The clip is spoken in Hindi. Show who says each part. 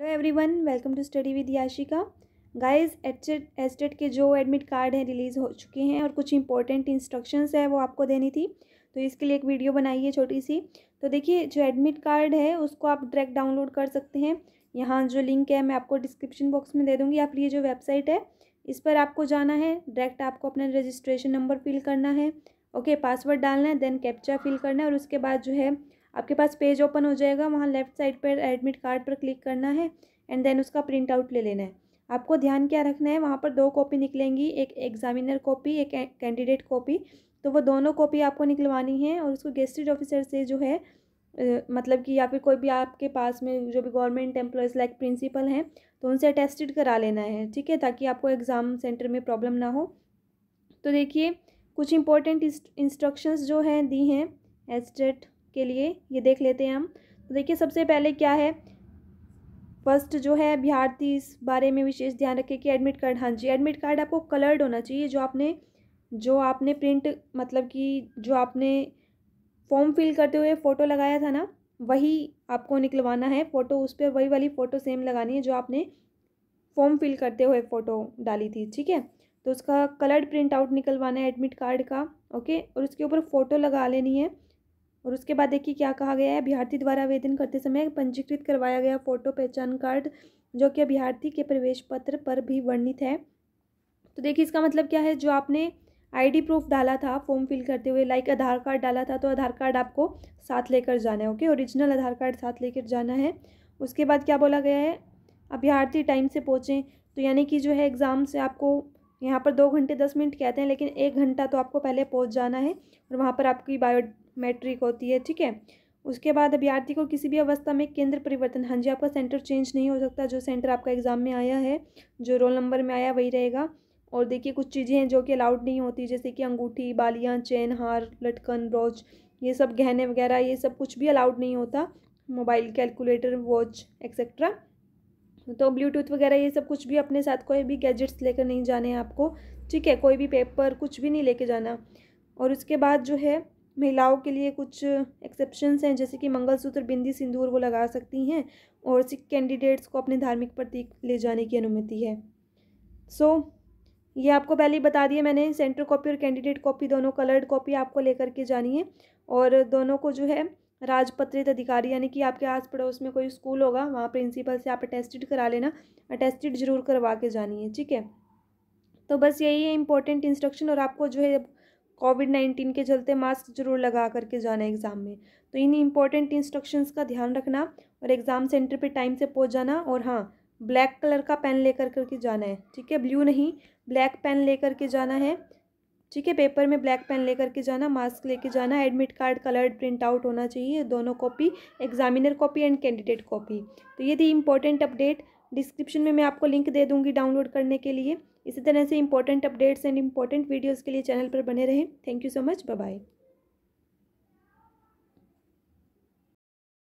Speaker 1: Hello everyone welcome to study with Yashika guys estate के जो एडमिट कार्ड हैं रिलीज़ हो चुके हैं और कुछ इंपॉर्टेंट इंस्ट्रक्शंस है वो आपको देनी थी। तो इसके लिए एक वीडियो बनाई है छोटी सी। तो देखिए, जो एडमिट कार्ड है, उसको आप डायरेक्ट डाउनलोड कर सकते हैं। यहाँ जो लिंक है, मैं आपको डिस्क्रिप्शन बॉक्स में दे दूँगी। आप ये जो वेबसाइट है, इस पर आपको जाना है। डायरेक्ट आपको अपना रजिस्ट्रेशन नंबर फिल करना है। ओके पासवर्ड डालना है देन कैप्चा फिल करना है और उसके बाद जो है आपके पास पेज ओपन हो जाएगा, वहाँ लेफ़्ट साइड पर एडमिट कार्ड पर क्लिक करना है एंड देन उसका प्रिंट आउट ले लेना है। आपको ध्यान क्या रखना है, वहाँ पर दो कॉपी निकलेंगी, एक एग्जामिनर कॉपी एक कैंडिडेट कॉपी तो वो दोनों कॉपी आपको निकलवानी है और उसको गेस्टेड ऑफिसर से जो है मतलब कि या फिर कोई भी आपके पास में जो भी गवर्नमेंट एम्प्लॉयज़ लाइक प्रिंसिपल हैं तो उनसे अटेस्टेड करा लेना है, ठीक है? ताकि आपको एग्ज़ाम सेंटर में प्रॉब्लम ना हो। तो देखिए, कुछ इंपॉर्टेंट इंस्ट्रक्शंस जो हैं, दी हैं एस्टेट के लिए ये देख लेते हैं हम। तो देखिए, सबसे पहले क्या है? फ़र्स्ट जो है, अभ्यर्थी इस बारे में विशेष ध्यान रखें कि एडमिट कार्ड हाँ जी एडमिट कार्ड आपको कलर्ड होना चाहिए, जो आपने जो आपने प्रिंट मतलब कि जो आपने फॉर्म फिल करते हुए फ़ोटो लगाया था ना, वही आपको निकलवाना है। फ़ोटो उस पर वही वाली फ़ोटो सेम लगानी है जो आपने फॉर्म फिल करते हुए फ़ोटो डाली थी, ठीक है? तो उसका कलर्ड प्रिंट आउट निकलवाना है एडमिट कार्ड का ओके और उसके ऊपर फ़ोटो लगा लेनी है। और उसके बाद देखिए क्या कहा गया है, अभ्यर्थी द्वारा आवेदन करते समय पंजीकृत करवाया गया फ़ोटो पहचान कार्ड, जो कि अभ्यर्थी के प्रवेश पत्र पर भी वर्णित है। तो देखिए इसका मतलब क्या है, जो आपने आईडी प्रूफ डाला था फॉर्म फिल करते हुए लाइक आधार कार्ड डाला था तो आधार कार्ड आपको साथ लेकर जाना है ओके ओरिजिनल आधार कार्ड साथ लेकर जाना है। उसके बाद क्या बोला गया है, अभ्यर्थी टाइम से पहुँचें तो यानी कि जो है एग्ज़ाम से आपको यहाँ पर दो घंटे दस मिनट कहते हैं, लेकिन एक घंटा तो आपको पहले पहुँच जाना है, और वहाँ पर आपकी बायो मैट्रिक होती है, ठीक है? उसके बाद अभ्यर्थी को किसी भी अवस्था में केंद्र परिवर्तन हाँ जी, आपका सेंटर चेंज नहीं हो सकता। जो सेंटर आपका एग्ज़ाम में आया है, जो रोल नंबर में आया, वही रहेगा। और देखिए, कुछ चीज़ें हैं जो कि अलाउड नहीं होती, जैसे कि अंगूठी, बालियाँ, चैन, हार, लटकन ब्रोच ये सब गहने वगैरह, ये सब कुछ भी अलाउड नहीं होता। मोबाइल कैलकुलेटर वॉच एक्सेट्रा तो ब्लूटूथ वगैरह, ये सब कुछ भी अपने साथ कोई भी गैजेट्स लेकर नहीं जाने हैं आपको, ठीक है? कोई भी पेपर कुछ भी नहीं लेके जाना। और उसके बाद जो है महिलाओं के लिए कुछ एक्सेप्शंस हैं जैसे कि मंगलसूत्र बिंदी सिंदूर वो लगा सकती हैं और सिख कैंडिडेट्स को अपने धार्मिक प्रतीक ले जाने की अनुमति है। सो so, ये आपको पहले ही बता दिया मैंने सेंटर कॉपी और कैंडिडेट कॉपी दोनों कलर्ड कॉपी आपको लेकर के जानी है और दोनों को जो है राजपत्रित अधिकारी यानी कि आपके आस पड़ोस में कोई स्कूल होगा वहाँ प्रिंसिपल से आप अटेस्टेड करा लेना अटेस्टेड ज़रूर करवा के जानी है ठीक है? तो बस यही है इंपॉर्टेंट इंस्ट्रक्शन और आपको जो है कोविड नाइन्टीन के चलते मास्क ज़रूर लगा करके जाना एग्ज़ाम में। तो इन इंपॉर्टेंट इंस्ट्रक्शंस का ध्यान रखना और एग्ज़ाम सेंटर पे टाइम से पहुँच जाना और हाँ ब्लैक कलर का पेन लेकर करके जाना है, ठीक है? ब्लू नहीं ब्लैक पेन लेकर के जाना है, ठीक है? पेपर में ब्लैक पेन लेकर के जाना मास्क लेके जाना admit card coloured print out होना चाहिए, दोनों copy examiner copy and candidate copy तो ये थी इंपॉर्टेंट अपडेट डिस्क्रिप्शन में मैं आपको लिंक दे दूँगी डाउनलोड करने के लिए। इसी तरह से important updates and important videos के लिए चैनल पर बने रहें। Thank you so much bye